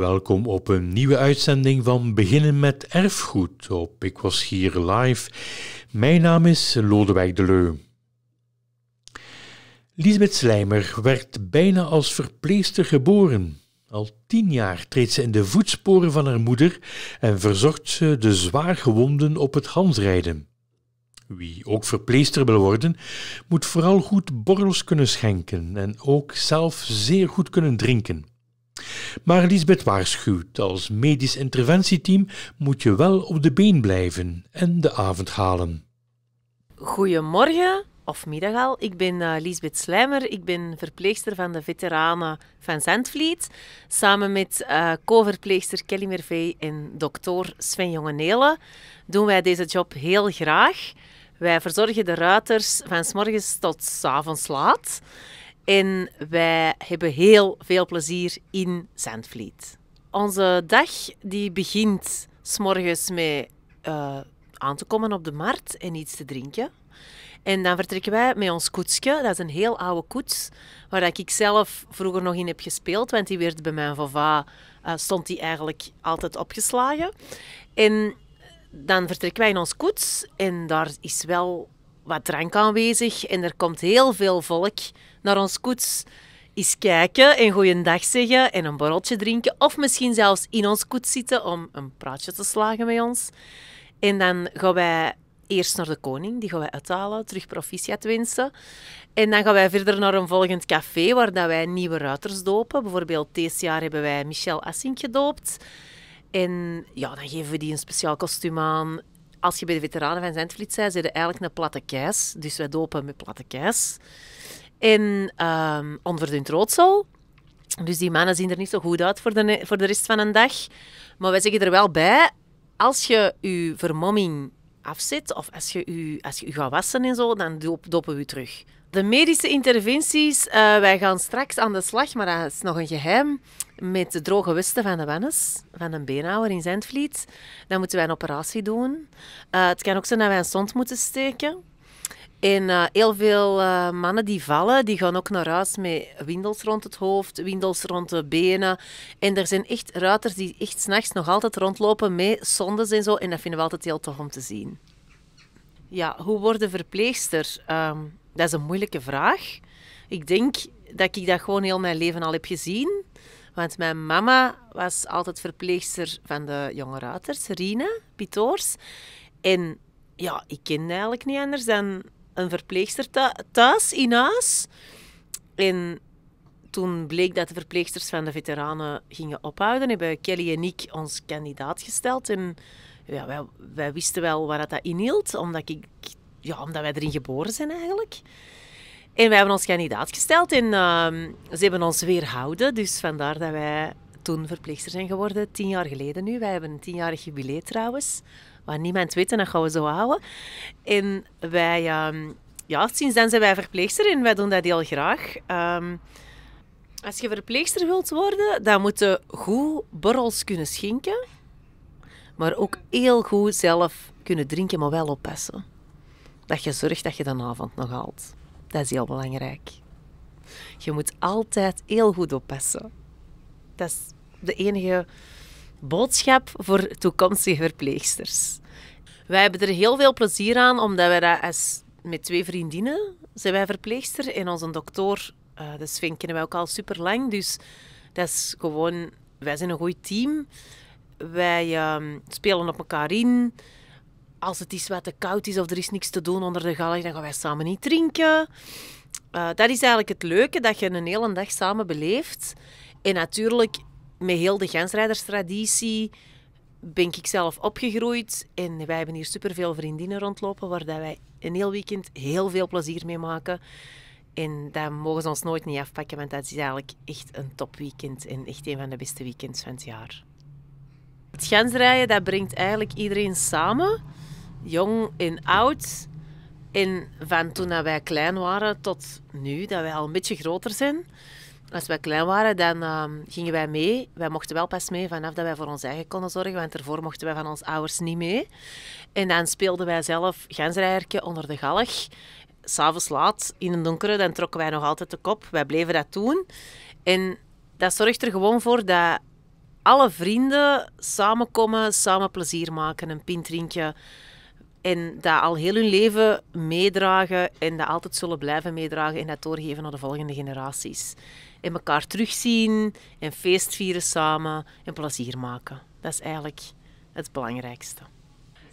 Welkom op een nieuwe uitzending van Beginnen met Erfgoed op Ik Was Hier Live. Mijn naam is Lodewijk de Leu. Lisbeth Slijmer werd bijna als verpleester geboren. Al tien jaar treedt ze in de voetsporen van haar moeder en verzorgt ze de zwaar gewonden op het hansrijden. Wie ook verpleester wil worden, moet vooral goed borrels kunnen schenken en ook zelf zeer goed kunnen drinken. Maar Lisbeth waarschuwt, als medisch interventieteam moet je wel op de been blijven en de avond halen. Goedemorgen, of middag al. Ik ben uh, Lisbeth Slijmer. Ik ben verpleegster van de veteranen van Zandvliet. Samen met uh, co-verpleegster Kelly Mervey en dokter Sven Jongenelen doen wij deze job heel graag. Wij verzorgen de ruiters van s morgens tot s avonds laat. En wij hebben heel veel plezier in Zandvliet. Onze dag die begint s morgens met uh, aan te komen op de markt en iets te drinken. En dan vertrekken wij met ons koetsje. Dat is een heel oude koets, waar ik zelf vroeger nog in heb gespeeld. Want die werd bij mijn vava, uh, stond die eigenlijk altijd opgeslagen. En dan vertrekken wij in ons koets. En daar is wel wat drank aanwezig. En er komt heel veel volk naar ons koets. Eens kijken en goeiedag zeggen en een borreltje drinken. Of misschien zelfs in ons koets zitten om een praatje te slagen met ons. En dan gaan wij eerst naar de koning, die gaan wij uithalen, terug proficiat wensen. En dan gaan wij verder naar een volgend café waar dat wij nieuwe ruiters dopen. Bijvoorbeeld deze jaar hebben wij Michel Assink gedoopt. En ja, dan geven we die een speciaal kostuum aan. Als je bij de veteranen van Zandvliet bent, zijn ze eigenlijk een platte keis. Dus wij dopen met platte keis. En um, onverdund roodsel. Dus die mannen zien er niet zo goed uit voor de, voor de rest van een dag. Maar wij zeggen er wel bij, als je je vermomming of als je je, als je, je gaat wassen en zo, dan dopen we u terug. De medische interventies, uh, wij gaan straks aan de slag, maar dat is nog een geheim, met de droge westen van de Wannes, van een beenhouwer in Zandvliet. Dan moeten wij een operatie doen. Uh, het kan ook zijn dat wij een stond moeten steken. En uh, heel veel uh, mannen die vallen, die gaan ook naar huis met windels rond het hoofd, windels rond de benen. En er zijn echt ruiters die echt s'nachts nog altijd rondlopen met zondes en zo. En dat vinden we altijd heel tof om te zien. Ja, hoe worden verpleegster? Um, dat is een moeilijke vraag. Ik denk dat ik dat gewoon heel mijn leven al heb gezien. Want mijn mama was altijd verpleegster van de jonge ruiters, Rina Pitoors. En ja, ik kende eigenlijk niet anders dan een verpleegster thuis, in huis. En toen bleek dat de verpleegsters van de veteranen gingen ophouden, hebben Kelly en ik ons kandidaat gesteld. En ja, wij, wij wisten wel waar dat inhield, omdat, ik, ja, omdat wij erin geboren zijn eigenlijk. En wij hebben ons kandidaat gesteld en uh, ze hebben ons weerhouden. Dus vandaar dat wij toen verpleegster zijn geworden, tien jaar geleden nu. Wij hebben een tienjarig jubileum trouwens wat niemand weet en dat gaan we zo houden. En wij, um, ja, sinds dan zijn wij verpleegster en wij doen dat heel graag. Um, als je verpleegster wilt worden, dan moet je goed borrels kunnen schenken, maar ook heel goed zelf kunnen drinken, maar wel oppassen. Dat je zorgt dat je de avond nog haalt. Dat is heel belangrijk. Je moet altijd heel goed oppassen. Dat is de enige boodschap voor toekomstige verpleegsters. Wij hebben er heel veel plezier aan, omdat wij dat als, met twee vriendinnen zijn wij verpleegster en onze dokter, uh, de Sven, kennen wij ook al super lang. Dus dat is gewoon, wij zijn een goed team. Wij uh, spelen op elkaar in. Als het is wat te koud is of er is niks te doen onder de galg, dan gaan wij samen niet drinken. Uh, dat is eigenlijk het leuke, dat je een hele dag samen beleeft. En natuurlijk met heel de gansrijderstraditie ben ik zelf opgegroeid. En wij hebben hier superveel vriendinnen rondlopen waar wij een heel weekend heel veel plezier mee maken. En dat mogen ze ons nooit niet afpakken, want dat is eigenlijk echt een topweekend en echt een van de beste weekends van het jaar. Het gansrijden dat brengt eigenlijk iedereen samen, jong en oud. En van toen wij klein waren tot nu, dat wij al een beetje groter zijn, als wij klein waren, dan ehm, gingen wij mee. Wij mochten wel pas mee vanaf dat wij voor ons eigen konden zorgen, want ervoor mochten wij van onze ouders niet mee. En dan speelden wij zelf gansrijertje onder de galg. S'avonds laat, in het donkere, dan trokken wij nog altijd de kop. Wij bleven dat doen. En dat zorgt er gewoon voor dat alle vrienden samenkomen, samen plezier maken, een pint drinken. En dat al heel hun leven meedragen en dat altijd zullen blijven meedragen en dat doorgeven naar de volgende generaties. En elkaar terugzien en feestvieren samen en plezier maken. Dat is eigenlijk het belangrijkste.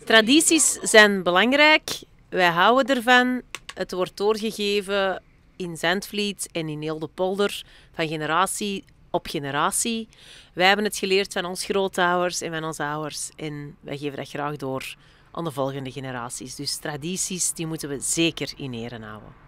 Tradities zijn belangrijk. Wij houden ervan. Het wordt doorgegeven in Zandvliet en in heel de polder van generatie op generatie. Wij hebben het geleerd van ons grootouders en van onze ouders. En wij geven dat graag door aan de volgende generaties. Dus tradities die moeten we zeker in ere houden.